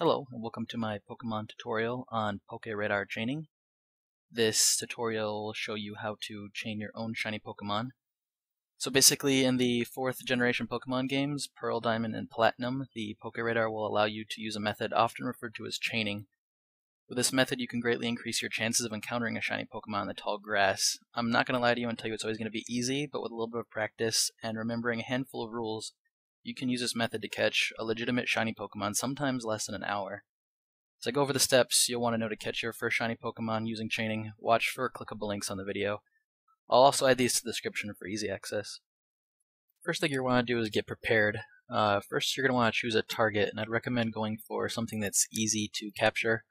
Hello, and welcome to my Pokemon tutorial on PokeRadar chaining. This tutorial will show you how to chain your own shiny Pokemon. So basically, in the 4th generation Pokemon games, Pearl, Diamond, and Platinum, the PokeRadar will allow you to use a method often referred to as chaining. With this method, you can greatly increase your chances of encountering a shiny Pokemon in the tall grass. I'm not going to lie to you and tell you it's always going to be easy, but with a little bit of practice and remembering a handful of rules, you can use this method to catch a legitimate shiny Pokemon sometimes less than an hour. As I go over the steps, you'll want to know to catch your first shiny Pokemon using chaining. Watch for clickable links on the video. I'll also add these to the description for easy access. First thing you want to do is get prepared. Uh, first, you're going to want to choose a target, and I'd recommend going for something that's easy to capture.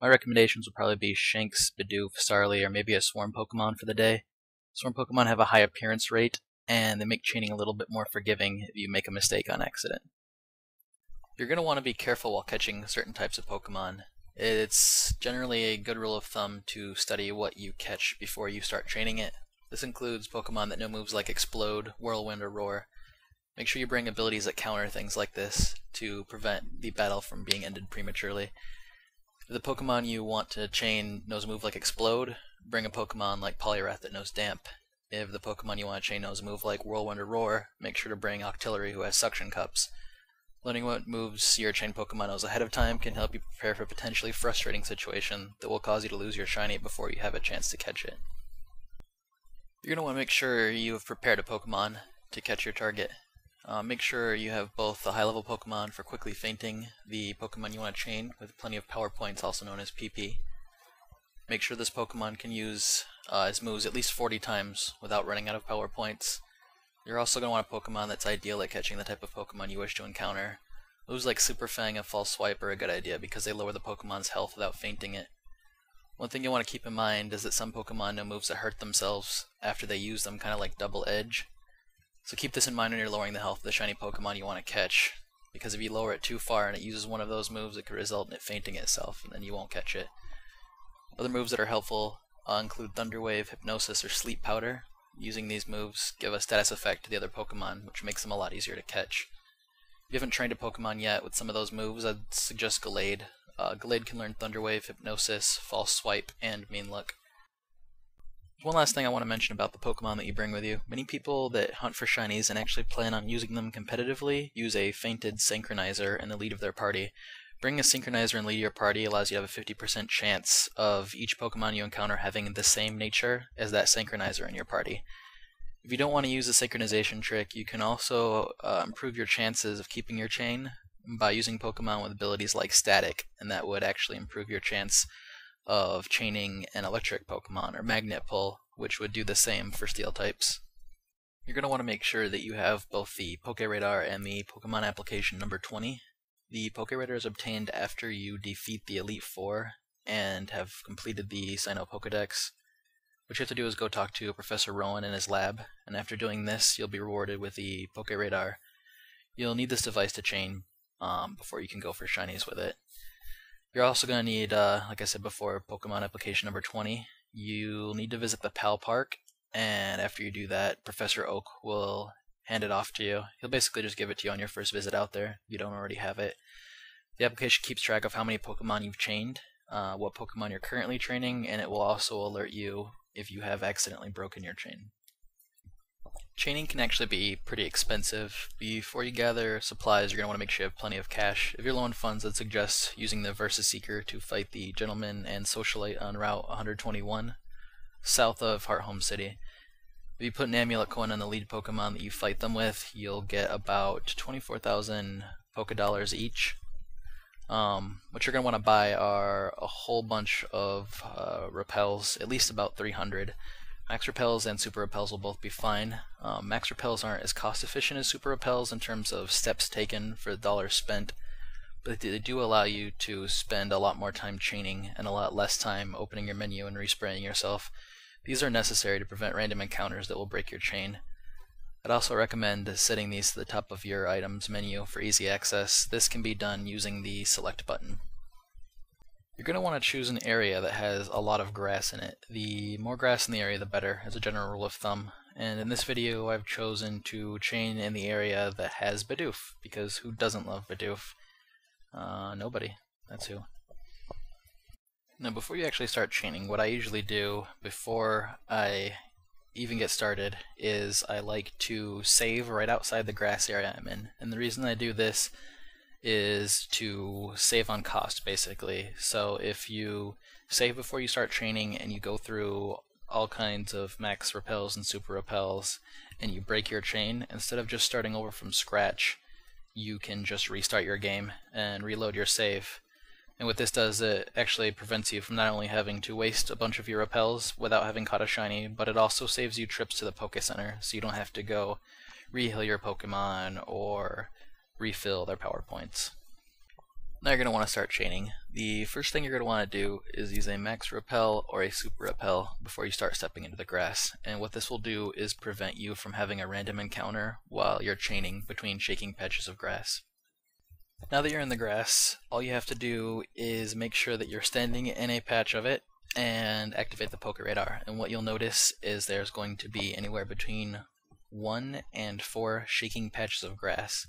My recommendations would probably be Shinx, Bidoof, Starly, or maybe a Swarm Pokemon for the day. Swarm Pokemon have a high appearance rate, and they make chaining a little bit more forgiving if you make a mistake on accident. You're going to want to be careful while catching certain types of Pokemon. It's generally a good rule of thumb to study what you catch before you start training it. This includes Pokemon that know moves like Explode, Whirlwind, or Roar. Make sure you bring abilities that counter things like this to prevent the battle from being ended prematurely. If the Pokemon you want to chain knows a move like Explode, bring a Pokemon like Poliwrath that knows Damp. If the Pokemon you want to chain knows a move like Whirlwind or Roar, make sure to bring Octillery who has Suction Cups. Learning what moves your chain Pokemon knows ahead of time can help you prepare for a potentially frustrating situation that will cause you to lose your shiny before you have a chance to catch it. You're going to want to make sure you have prepared a Pokemon to catch your target. Uh, make sure you have both the high level Pokemon for quickly fainting the Pokemon you want to chain with plenty of power points, also known as PP. Make sure this Pokemon can use uh, its moves at least 40 times without running out of power points. You're also going to want a Pokemon that's ideal at catching the type of Pokemon you wish to encounter. Moves like Super Fang and False Swipe are a good idea because they lower the Pokemon's health without fainting it. One thing you want to keep in mind is that some Pokemon know moves that hurt themselves after they use them, kind of like Double Edge. So keep this in mind when you're lowering the health of the shiny Pokemon you want to catch, because if you lower it too far and it uses one of those moves, it could result in it fainting itself, and then you won't catch it. Other moves that are helpful uh, include Thunder Wave, Hypnosis, or Sleep Powder. Using these moves give a status effect to the other Pokemon, which makes them a lot easier to catch. If you haven't trained a Pokemon yet with some of those moves, I'd suggest Gallade. Uh, Gallade can learn Thunder Wave, Hypnosis, False Swipe, and Mean Look. One last thing I want to mention about the Pokemon that you bring with you. Many people that hunt for shinies and actually plan on using them competitively use a fainted synchronizer in the lead of their party. Bringing a synchronizer in lead your party allows you to have a 50% chance of each Pokemon you encounter having the same nature as that synchronizer in your party. If you don't want to use the synchronization trick, you can also uh, improve your chances of keeping your chain by using Pokemon with abilities like Static, and that would actually improve your chance of chaining an electric Pokemon, or Magnet Pull, which would do the same for Steel types. You're going to want to make sure that you have both the Poke Radar and the Pokemon application number 20. The PokeRadar is obtained after you defeat the Elite Four and have completed the Sinnoh Pokedex. What you have to do is go talk to Professor Rowan in his lab, and after doing this, you'll be rewarded with the Poke Radar. You'll need this device to chain um, before you can go for shinies with it. You're also going to need, uh, like I said before, Pokemon application number 20. You'll need to visit the Pal Park, and after you do that, Professor Oak will hand it off to you. He'll basically just give it to you on your first visit out there you don't already have it. The application keeps track of how many Pokemon you've chained, uh, what Pokemon you're currently training, and it will also alert you if you have accidentally broken your chain. Chaining can actually be pretty expensive. Before you gather supplies, you're going to want to make sure you have plenty of cash. If you're low on funds, I'd suggest using the Versus Seeker to fight the Gentleman and Socialite on Route 121, south of Hearthome City. If you put an Amulet Coin on the lead Pokemon that you fight them with, you'll get about 24,000 Poké Dollars each. Um, what you're going to want to buy are a whole bunch of uh, repels, at least about 300. Max repels and super repels will both be fine. Um, max repels aren't as cost efficient as super repels in terms of steps taken for the dollars spent, but they do allow you to spend a lot more time chaining and a lot less time opening your menu and respraying yourself. These are necessary to prevent random encounters that will break your chain. I'd also recommend setting these to the top of your items menu for easy access. This can be done using the select button. You're going to want to choose an area that has a lot of grass in it. The more grass in the area, the better, as a general rule of thumb. And in this video, I've chosen to chain in the area that has Bidoof, because who doesn't love Bidoof? Uh, nobody. That's who. Now, before you actually start chaining, what I usually do before I even get started is I like to save right outside the grass area I'm in. And the reason I do this is to save on cost, basically. So if you save before you start training and you go through all kinds of max repels and super repels and you break your chain, instead of just starting over from scratch, you can just restart your game and reload your save. And what this does, it actually prevents you from not only having to waste a bunch of your repels without having caught a shiny, but it also saves you trips to the Poke Center, so you don't have to go reheal your Pokemon or refill their power points. Now you're going to want to start chaining. The first thing you're going to want to do is use a max repel or a super repel before you start stepping into the grass. And what this will do is prevent you from having a random encounter while you're chaining between shaking patches of grass. Now that you're in the grass, all you have to do is make sure that you're standing in a patch of it and activate the Poke Radar. And what you'll notice is there's going to be anywhere between one and four shaking patches of grass.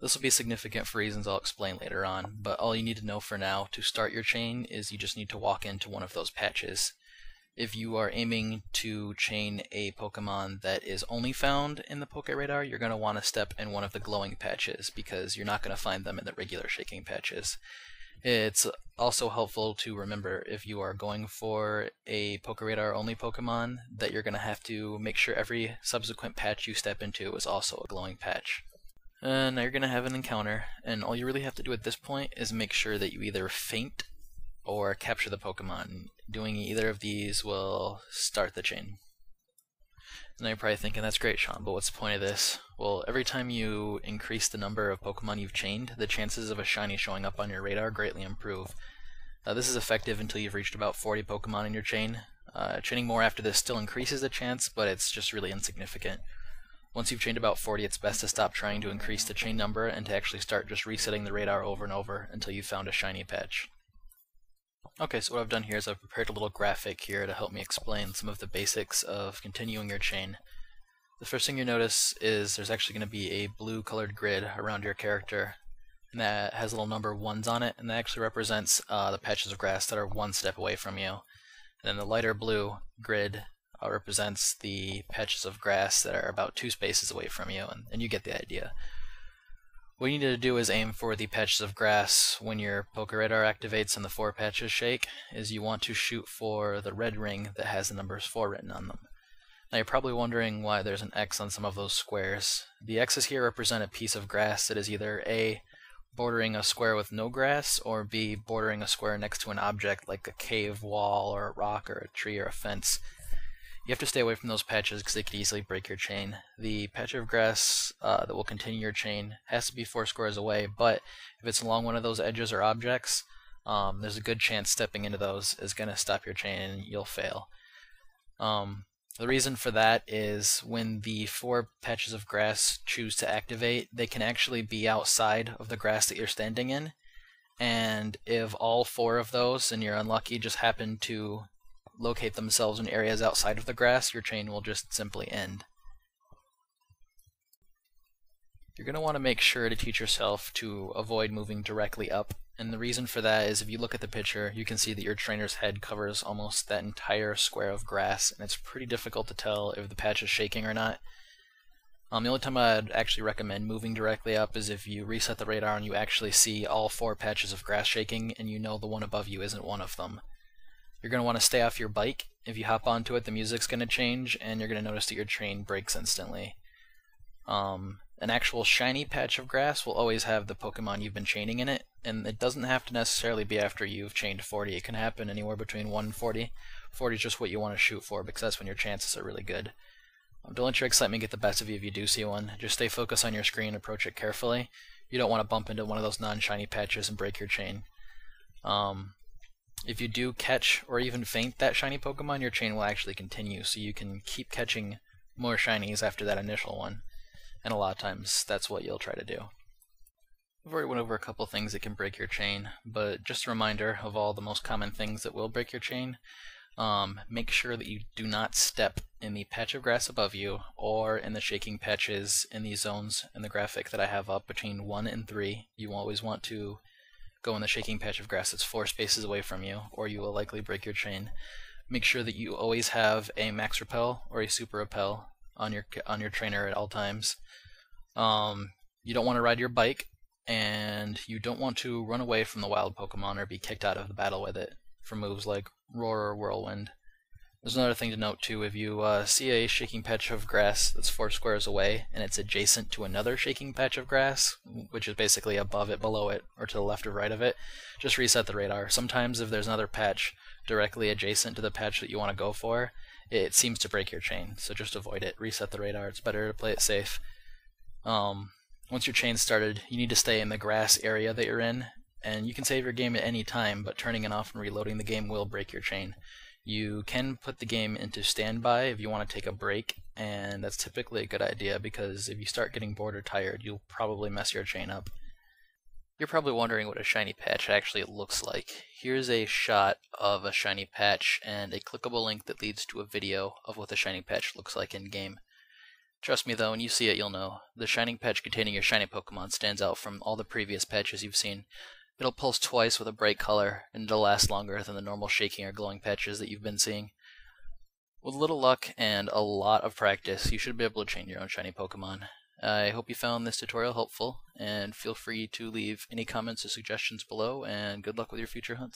This will be significant for reasons I'll explain later on, but all you need to know for now to start your chain is you just need to walk into one of those patches if you are aiming to chain a Pokemon that is only found in the Poke Radar, you're going to want to step in one of the glowing patches because you're not going to find them in the regular shaking patches. It's also helpful to remember if you are going for a Poke Radar only Pokemon that you're going to have to make sure every subsequent patch you step into is also a glowing patch. And now you're going to have an encounter, and all you really have to do at this point is make sure that you either faint or capture the Pokemon. Doing either of these will start the chain. Now you're probably thinking, that's great, Shaun, but what's the point of this? Well, every time you increase the number of Pokemon you've chained, the chances of a shiny showing up on your radar greatly improve. Uh, this is effective until you've reached about 40 Pokemon in your chain. Uh, chaining more after this still increases the chance, but it's just really insignificant. Once you've chained about 40, it's best to stop trying to increase the chain number and to actually start just resetting the radar over and over until you've found a shiny patch. Okay, so what I've done here is I've prepared a little graphic here to help me explain some of the basics of continuing your chain. The first thing you notice is there's actually going to be a blue colored grid around your character, and that has a little number ones on it, and that actually represents uh, the patches of grass that are one step away from you. And then the lighter blue grid uh, represents the patches of grass that are about two spaces away from you, and, and you get the idea. What you need to do is aim for the patches of grass when your Poke Radar activates and the four patches shake, is you want to shoot for the red ring that has the numbers 4 written on them. Now you're probably wondering why there's an X on some of those squares. The X's here represent a piece of grass that is either A, bordering a square with no grass, or B, bordering a square next to an object like a cave wall or a rock or a tree or a fence. You have to stay away from those patches because they could easily break your chain. The patch of grass uh, that will continue your chain has to be four squares away, but if it's along one of those edges or objects, um, there's a good chance stepping into those is going to stop your chain and you'll fail. Um, the reason for that is when the four patches of grass choose to activate, they can actually be outside of the grass that you're standing in. And if all four of those, and you're unlucky, just happen to locate themselves in areas outside of the grass, your chain will just simply end. You're going to want to make sure to teach yourself to avoid moving directly up, and the reason for that is if you look at the picture, you can see that your trainer's head covers almost that entire square of grass, and it's pretty difficult to tell if the patch is shaking or not. Um, the only time I'd actually recommend moving directly up is if you reset the radar and you actually see all four patches of grass shaking and you know the one above you isn't one of them. You're going to want to stay off your bike. If you hop onto it, the music's going to change, and you're going to notice that your train breaks instantly. Um, an actual shiny patch of grass will always have the Pokemon you've been chaining in it, and it doesn't have to necessarily be after you've chained 40. It can happen anywhere between 1 and 40. 40 is just what you want to shoot for, because that's when your chances are really good. Um, don't let your excitement get the best of you if you do see one. Just stay focused on your screen, approach it carefully. You don't want to bump into one of those non-shiny patches and break your chain. Um, if you do catch or even faint that shiny Pokemon, your chain will actually continue, so you can keep catching more shinies after that initial one. And a lot of times, that's what you'll try to do. We've already went over a couple things that can break your chain, but just a reminder of all the most common things that will break your chain. um, make sure that you do not step in the patch of grass above you or in the shaking patches in these zones in the graphic that I have up between 1 and 3. You always want to go in the shaking patch of grass that's 4 spaces away from you or you will likely break your chain. Make sure that you always have a max repel or a super repel on your on your trainer at all times. Um, you don't want to ride your bike and you don't want to run away from the wild Pokemon or be kicked out of the battle with it for moves like Roar or Whirlwind. There's another thing to note too. If you uh, see a shaking patch of grass that's four squares away and it's adjacent to another shaking patch of grass, which is basically above it, below it, or to the left or right of it, just reset the radar. Sometimes if there's another patch directly adjacent to the patch that you want to go for, it seems to break your chain. So just avoid it. Reset the radar. It's better to play it safe. Um, once your chain's started, you need to stay in the grass area that you're in and you can save your game at any time, but turning it off and reloading the game will break your chain. You can put the game into standby if you want to take a break, and that's typically a good idea because if you start getting bored or tired, you'll probably mess your chain up. You're probably wondering what a shiny patch actually looks like. Here's a shot of a shiny patch and a clickable link that leads to a video of what the shiny patch looks like in game. Trust me though, when you see it you'll know. The shining patch containing your shiny Pokemon stands out from all the previous patches you've seen. It'll pulse twice with a bright color, and it'll last longer than the normal shaking or glowing patches that you've been seeing. With a little luck and a lot of practice, you should be able to train your own shiny Pokemon. I hope you found this tutorial helpful, and feel free to leave any comments or suggestions below, and good luck with your future hunts.